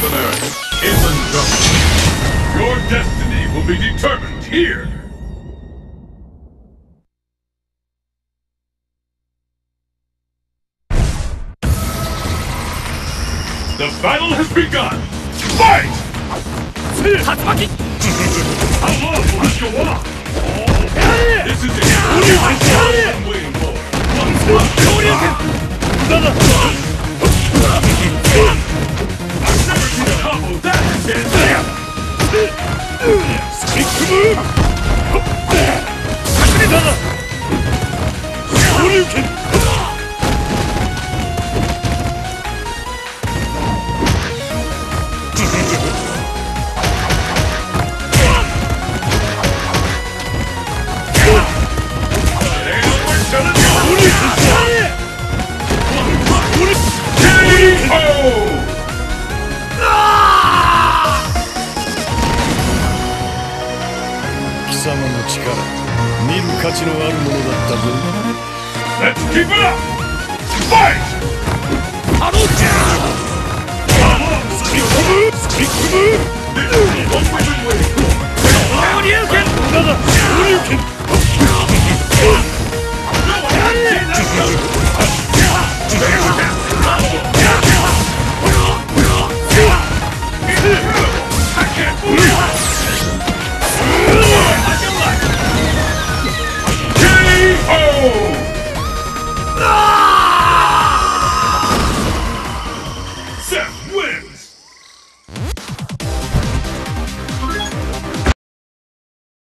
North America isn't. Your destiny will be determined here. The battle has begun! Fight! Tatsumaki! How long will this go on? This is it! I'm waiting for! スキックムーブ力見る価値のあるものだったぞ Let's keep it up! Fight! ハローチャー Come on! スキックムーブスキックムーブ This is what we've been waiting for! 昇竜拳だだ昇竜拳